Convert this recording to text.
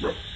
Right.